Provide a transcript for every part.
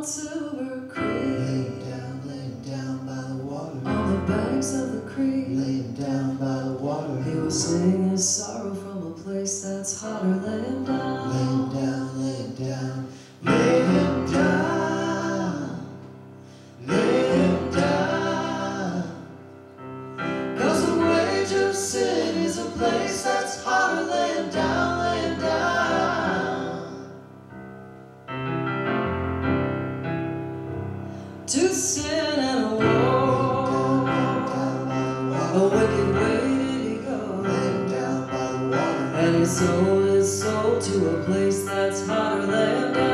on Silver Creek. Laying down, laying down by the water. On the banks of the creek. Laying down by the water. He was singing his sorrow from a place that's hotter. Laying down. Laying down, laying down. Laying down. Laying down. Cause the wage of sin is a place that's hotter. Laying down. the wicked way did he go? Laying down by the water. And he sold his soul to a place that's hotter than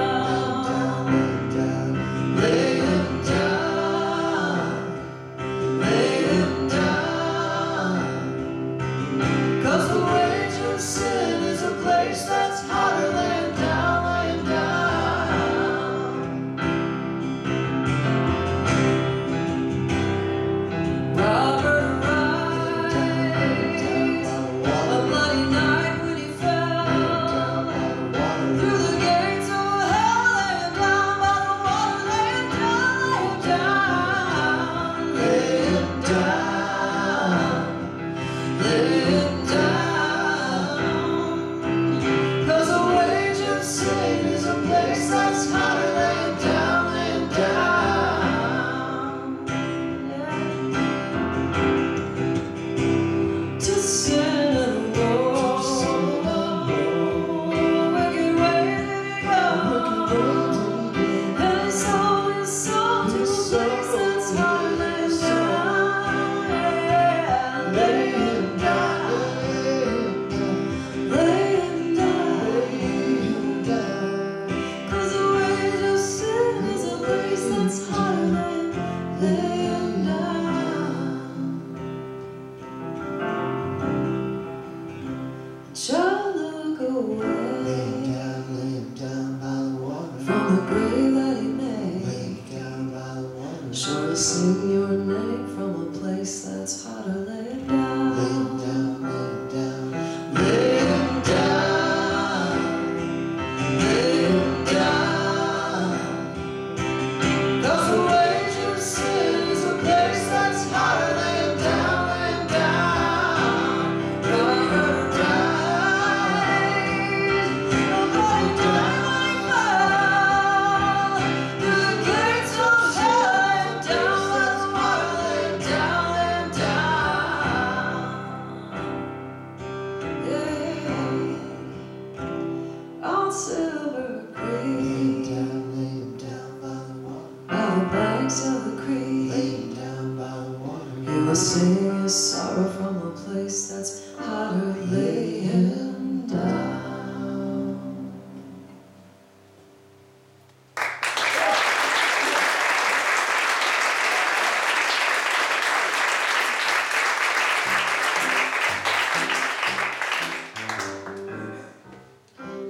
or from a place that's hotter laying down.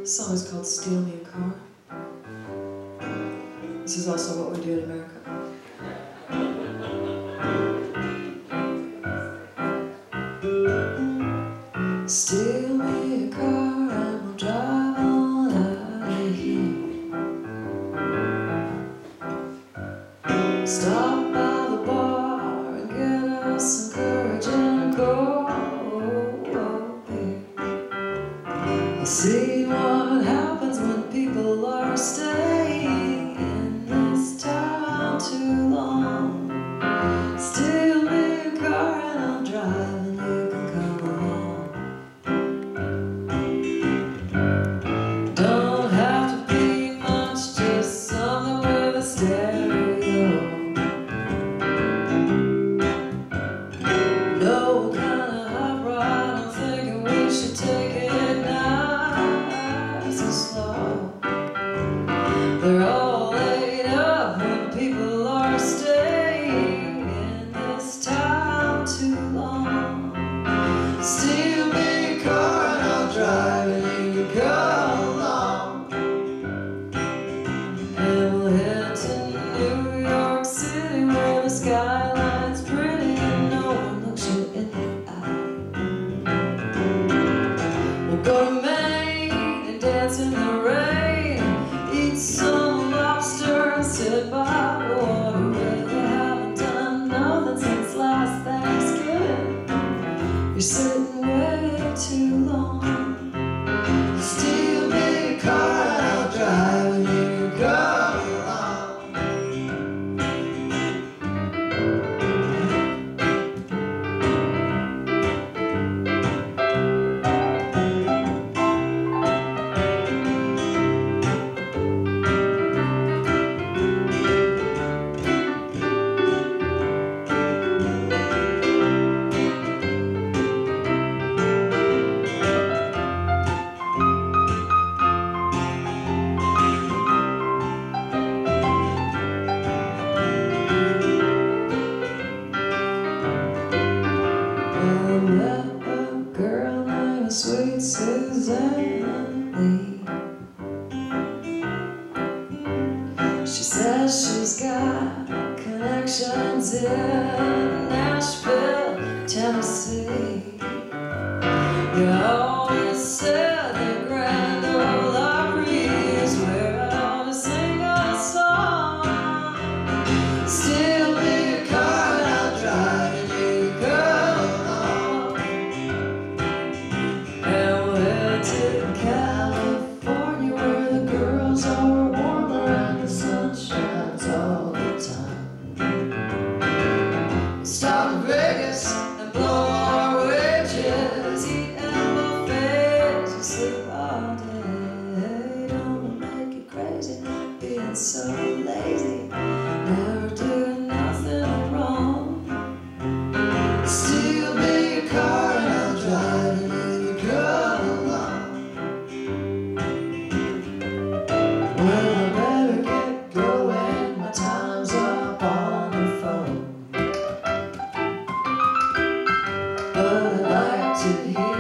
This song is called Steal Me a Car. This is also what we do in America. Steal me a car and we'll drive on out of here. Stop by the bar and us some courage and see. still be I met a girl I'm a Sweet Susan She says she's got connections in Nashville, Tennessee. You always say. but I'd like to hear.